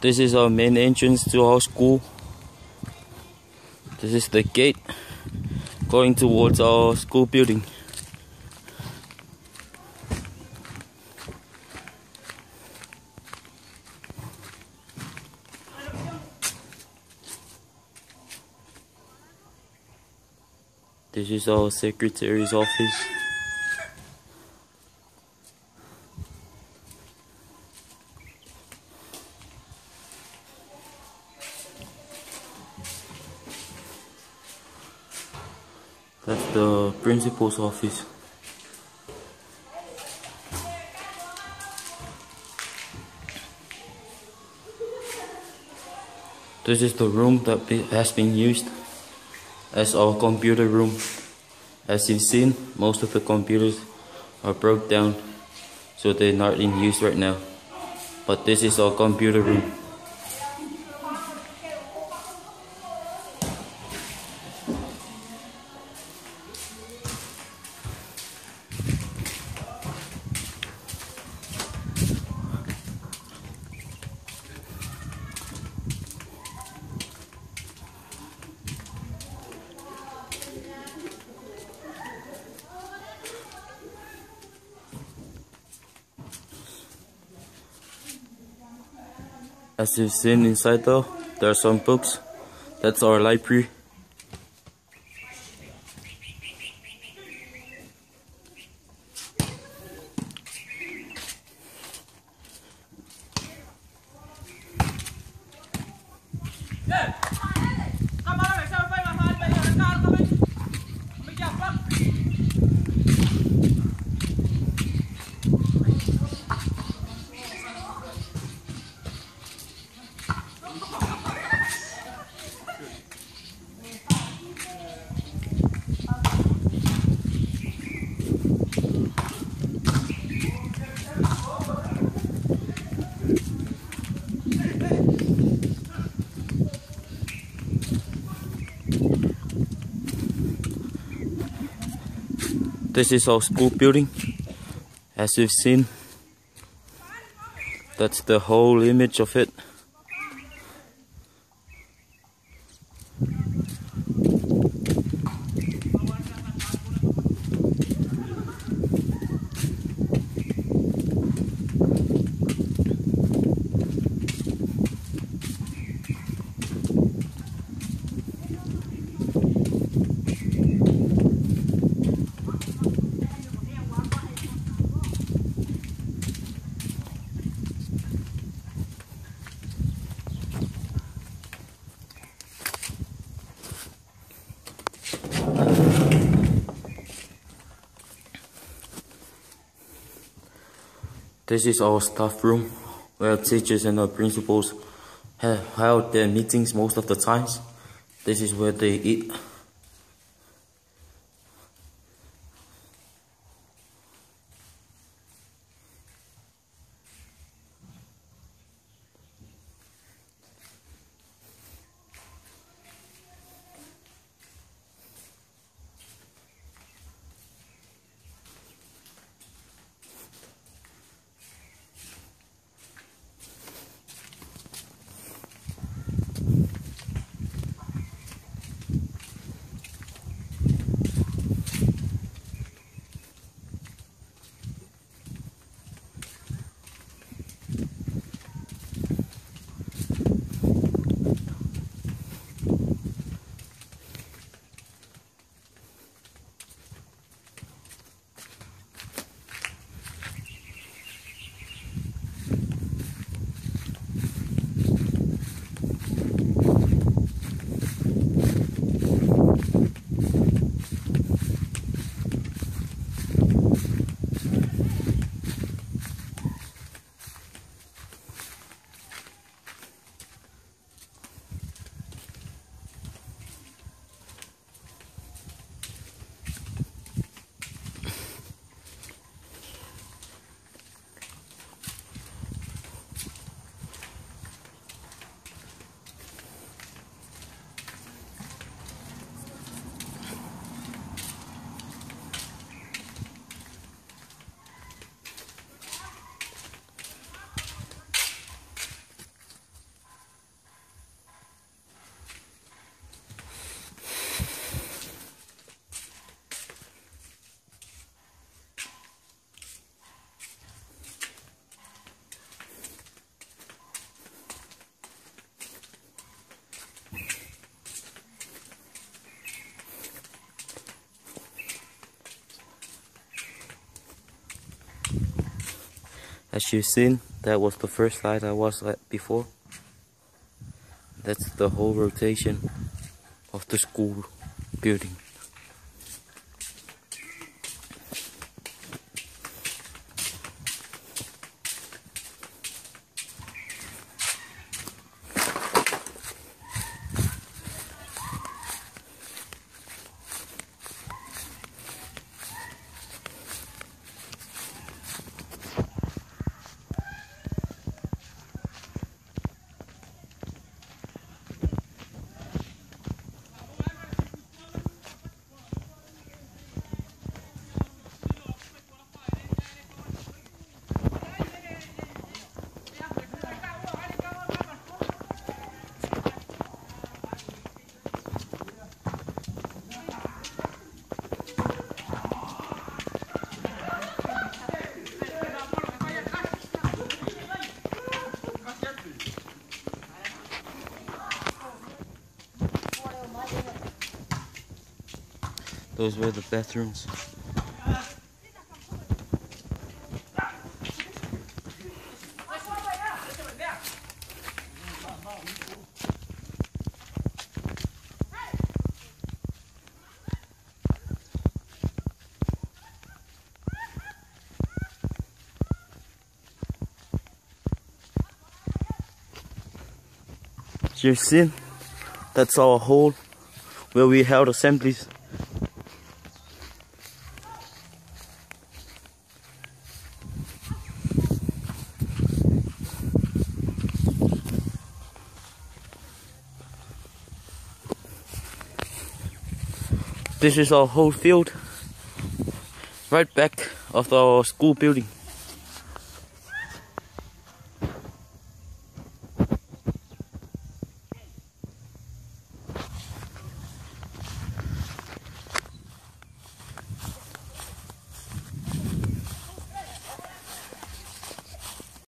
This is our main entrance to our school. This is the gate going towards our school building. This is our secretary's office. That's principal's office. This is the room that be- has been used as our computer room. As you've seen, most of the computers are broke down, so they're not in use right now. But this is our computer room. As you've seen inside though, there are some books. That's our library. This is our school building. As you've seen, that's the whole image of it. This is our staff room where teachers and our principals have held their meetings most of the times. This is where they eat. As you've seen, that was the first slide I was at before. That's the whole rotation of the school building. Those were the bathrooms. You see, that's our hall where we held assemblies. This is our whole field right back of our school building.